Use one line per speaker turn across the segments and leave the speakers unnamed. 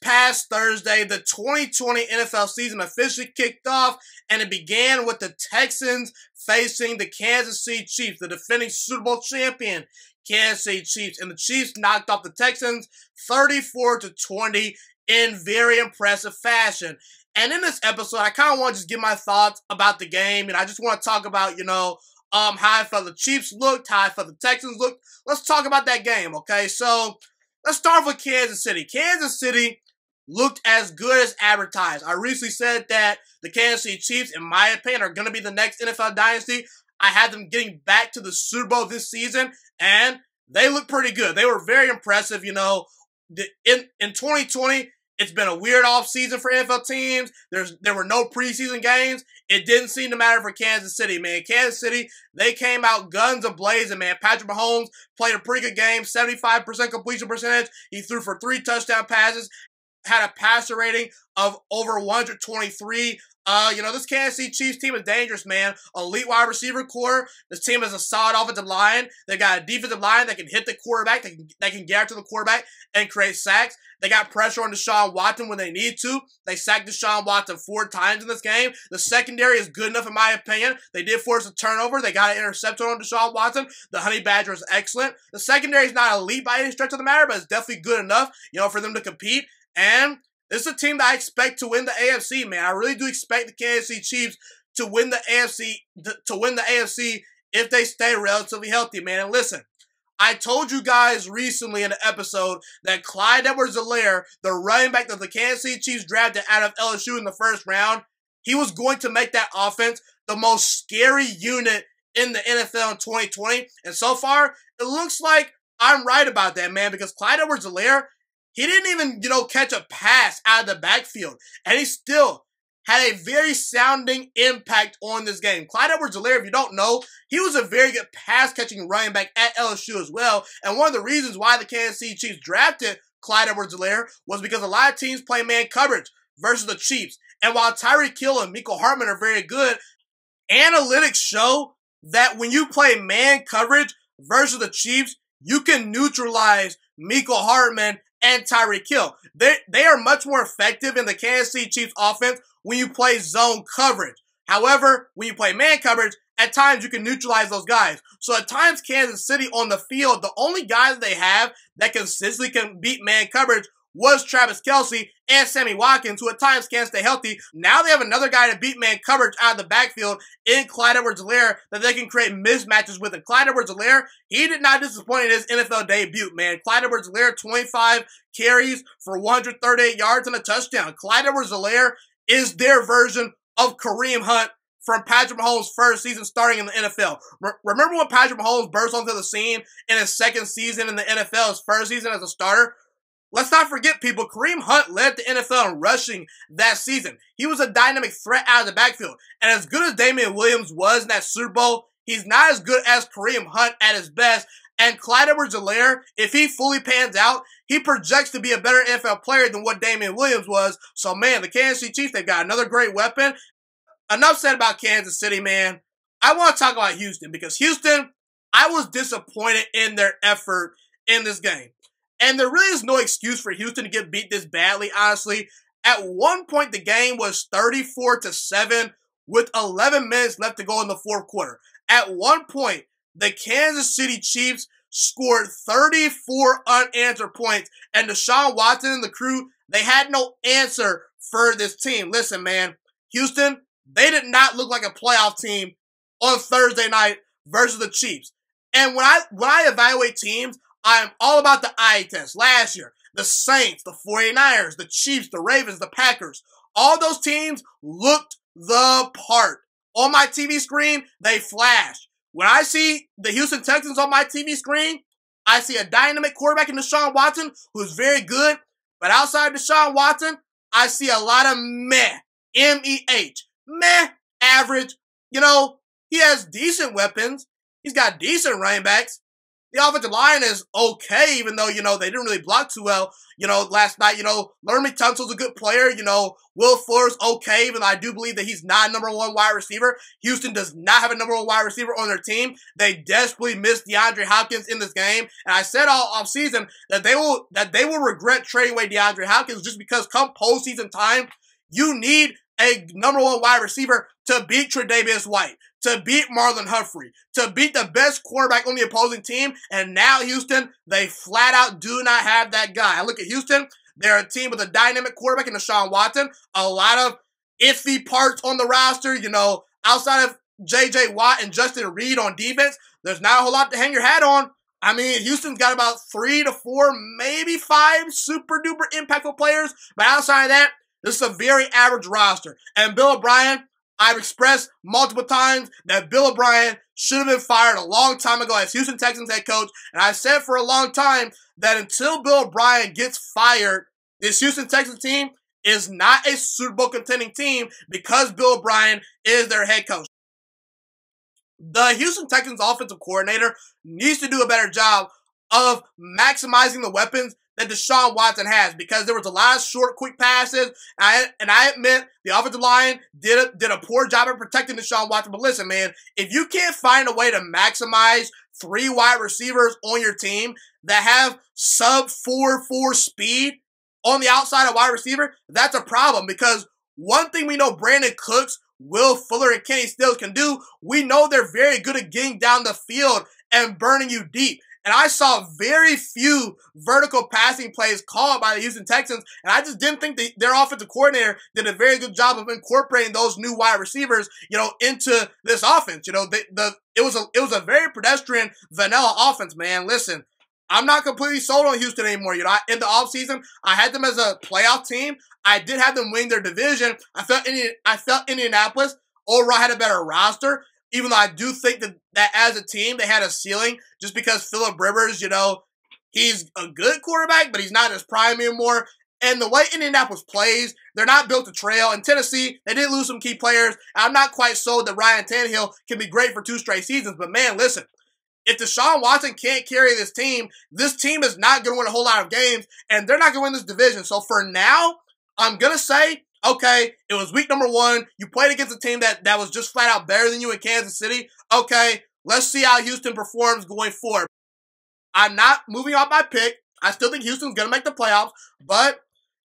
past Thursday, the 2020 NFL season officially kicked off, and it began with the Texans facing the Kansas City Chiefs, the defending Super Bowl champion Kansas City Chiefs. And the Chiefs knocked off the Texans 34 to 20 in very impressive fashion. And in this episode, I kind of want to just give my thoughts about the game, and I just want to talk about, you know, um, how I felt the Chiefs looked, how I felt the Texans looked. Let's talk about that game, okay? So let's start with Kansas City. Kansas City looked as good as advertised. I recently said that the Kansas City Chiefs, in my opinion, are going to be the next NFL dynasty. I had them getting back to the Super Bowl this season, and they look pretty good. They were very impressive. You know, in in 2020, it's been a weird off season for NFL teams. There's there were no preseason games. It didn't seem to matter for Kansas City, man. Kansas City, they came out guns a blazing, man. Patrick Mahomes played a pretty good game, 75% completion percentage. He threw for three touchdown passes, had a passer rating of over 123. Uh, you know, this Kansas City Chiefs team is dangerous, man. Elite wide receiver core. This team has a solid offensive line. They got a defensive line that can hit the quarterback, that can, that can get to the quarterback and create sacks. They got pressure on Deshaun Watson when they need to. They sacked Deshaun Watson four times in this game. The secondary is good enough, in my opinion. They did force a turnover. They got an interception on Deshaun Watson. The Honey Badger is excellent. The secondary is not elite by any stretch of the matter, but it's definitely good enough, you know, for them to compete. And this is a team that I expect to win the AFC, man. I really do expect the Kansas City Chiefs to win the AFC to win the AFC if they stay relatively healthy, man. And listen, I told you guys recently in an episode that Clyde Edwards-Helaire, the running back that the Kansas City Chiefs drafted out of LSU in the first round, he was going to make that offense the most scary unit in the NFL in 2020. And so far, it looks like I'm right about that, man, because Clyde Edwards-Helaire, he didn't even, you know, catch a pass out of the backfield. And he still had a very sounding impact on this game. Clyde Edwards-Helaire, if you don't know, he was a very good pass catching running back at LSU as well. And one of the reasons why the Kansas City Chiefs drafted Clyde Edwards-Helaire was because a lot of teams play man coverage versus the Chiefs. And while Tyreek Hill and Mecole Hardman are very good, analytics show that when you play man coverage versus the Chiefs, you can neutralize Mecole Hardman and Tyreek Hill. They, they are much more effective in the Kansas City Chiefs offense when you play zone coverage. However, when you play man coverage, at times you can neutralize those guys. So at times, Kansas City on the field, the only guys they have that consistently can beat man coverage was Travis Kelce and Sammy Watkins, who at times can't stay healthy. Now they have another guy to beat man coverage out of the backfield in Clyde Edwards-Helaire that they can create mismatches with. And Clyde Edwards-Helaire, he did not disappoint in his NFL debut, man. Clyde Edwards-Helaire, 25 carries for 138 yards and a touchdown. Clyde Edwards-Helaire is their version of Kareem Hunt from Patrick Mahomes' first season starting in the NFL. Re- remember when Patrick Mahomes burst onto the scene in his second season in the NFL, his first season as a starter? Let's not forget, people, Kareem Hunt led the NFL in rushing that season. He was a dynamic threat out of the backfield. And as good as Damien Williams was in that Super Bowl, he's not as good as Kareem Hunt at his best. And Clyde Edwards-Helaire, if he fully pans out, he projects to be a better NFL player than what Damien Williams was. So, man, the Kansas City Chiefs, they've got another great weapon. Enough said about Kansas City, man. I want to talk about Houston because Houston, I was disappointed in their effort in this game. And there really is no excuse for Houston to get beat this badly, honestly. At one point, the game was 34 to 7 with 11 minutes left to go in the fourth quarter. At one point, the Kansas City Chiefs scored 34 unanswered points, and Deshaun Watson and the crew, they had no answer for this team. Listen, man, Houston, they did not look like a playoff team on Thursday night versus the Chiefs. And when I when I evaluate teams, I'm all about the eye test. Last year, the Saints, the 49ers, the Chiefs, the Ravens, the Packers, all those teams looked the part. On my TV screen, they flashed. When I see the Houston Texans on my TV screen, I see a dynamic quarterback in Deshaun Watson who's very good. But outside Deshaun Watson, I see a lot of meh. M-E-H. Meh. Average. You know, he has decent weapons. He's got decent running backs. The offensive line is okay, even though, you know, they didn't really block too well. You know, last night, you know, Laremy Tunsil's a good player. You know, Will Fuller's okay, even though I do believe that he's not number one wide receiver. Houston does not have a number one wide receiver on their team. They desperately missed DeAndre Hopkins in this game. And I said all off season that they will that they will regret trading away DeAndre Hopkins just because come postseason time, you need a number one wide receiver to beat Tre'Davious White, to beat Marlon Humphrey, to beat the best quarterback on the opposing team. And now Houston, they flat out do not have that guy. I look at Houston, they're a team with a dynamic quarterback in Deshaun Watson, a lot of iffy parts on the roster, you know, outside of J.J. Watt and Justin Reid on defense, there's not a whole lot to hang your hat on. I mean, Houston's got about three to four, maybe five super duper impactful players. But outside of that, this is a very average roster. And Bill O'Brien, I've expressed multiple times that Bill O'Brien should have been fired a long time ago as Houston Texans head coach. And I've said for a long time that until Bill O'Brien gets fired, this Houston Texans team is not a Super Bowl contending team because Bill O'Brien is their head coach. The Houston Texans offensive coordinator needs to do a better job of maximizing the weapons that Deshaun Watson has because there was a lot of short, quick passes. And I, and I admit the offensive line did a, did a poor job of protecting Deshaun Watson. But listen, man, if you can't find a way to maximize three wide receivers on your team that have sub 4 4 speed on the outside of wide receiver, that's a problem because one thing we know Brandin Cooks, Will Fuller, and Kenny Stills can do, we know they're very good at getting down the field and burning you deep. And I saw very few vertical passing plays called by the Houston Texans. And I just didn't think the, their offensive coordinator did a very good job of incorporating those new wide receivers, you know, into this offense. You know, the, the it was a it was a very pedestrian vanilla offense, man. Listen, I'm not completely sold on Houston anymore. You know, I, in the offseason, I had them as a playoff team. I did have them win their division. I felt Indian, I felt Indianapolis overall had a better roster even though I do think that, that as a team they had a ceiling just because Philip Rivers, you know, he's a good quarterback, but he's not his prime anymore. And the way Indianapolis plays, they're not built to trail. In Tennessee, they did lose some key players. I'm not quite sold that Ryan Tannehill can be great for two straight seasons. But man, listen, if Deshaun Watson can't carry this team, this team is not going to win a whole lot of games, and they're not going to win this division. So for now, I'm going to say Okay, it was week number one. You played against a team that, that was just flat out better than you in Kansas City. Okay, let's see how Houston performs going forward. I'm not moving off my pick. I still think Houston's going to make the playoffs, but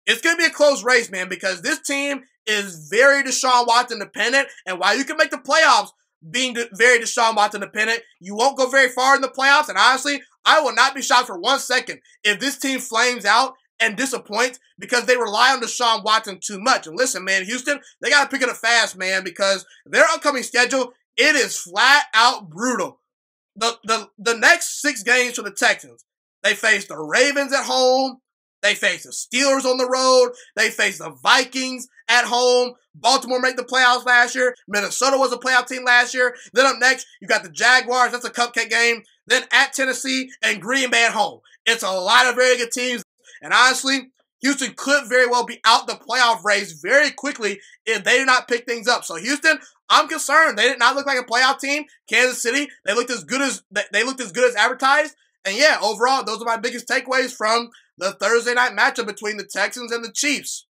it's going to be a close race, man, because this team is very Deshaun Watson dependent. And while you can make the playoffs being very Deshaun Watson dependent, you won't go very far in the playoffs. And honestly, I will not be shocked for one second if this team flames out and disappoint because they rely on Deshaun Watson too much. And listen, man, Houston, they got to pick it up fast, man, because their upcoming schedule, it is flat out brutal. The, the, the next six games for the Texans, they face the Ravens at home. They face the Steelers on the road. They face the Vikings at home. Baltimore made the playoffs last year. Minnesota was a playoff team last year. Then up next, you got the Jaguars. That's a cupcake game. Then at Tennessee and Green Bay at home. It's a lot of very good teams. And honestly, Houston could very well be out the playoff race very quickly if they did not pick things up. So Houston, I'm concerned. They did not look like a playoff team. Kansas City, they looked as good as they looked as good as advertised. And yeah, overall, those are my biggest takeaways from the Thursday night matchup between the Texans and the Chiefs.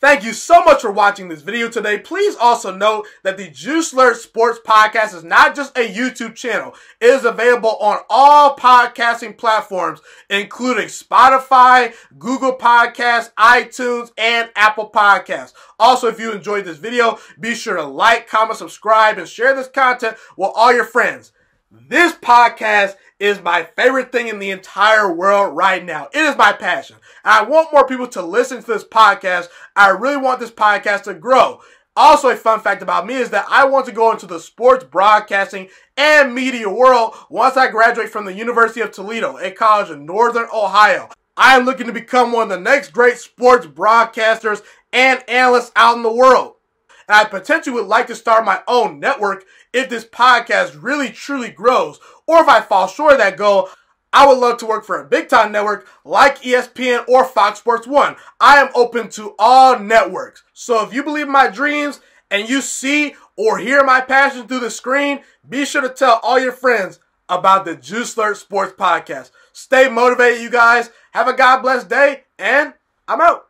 Thank you so much for watching this video today. Please also note that the Juice Alert Sports Podcast is not just a YouTube channel. It is available on all podcasting platforms, including Spotify, Google Podcasts, iTunes, and Apple Podcasts. Also, if you enjoyed this video, be sure to like, comment, subscribe, and share this content with all your friends. This podcast is my favorite thing in the entire world right now. It is my passion. I want more people to listen to this podcast. I really want this podcast to grow. Also, a fun fact about me is that I want to go into the sports broadcasting and media world once I graduate from the University of Toledo, a college in Northern Ohio. I am looking to become one of the next great sports broadcasters and analysts out in the world. And I potentially would like to start my own network if this podcast really truly grows, or if I fall short of that goal, I would love to work for a big time network like ESPN or Fox Sports 1. I am open to all networks. So if you believe in my dreams and you see or hear my passion through the screen, be sure to tell all your friends about the Juice Alert Sports Podcast. Stay motivated, you guys. Have a God bless day, and I'm out.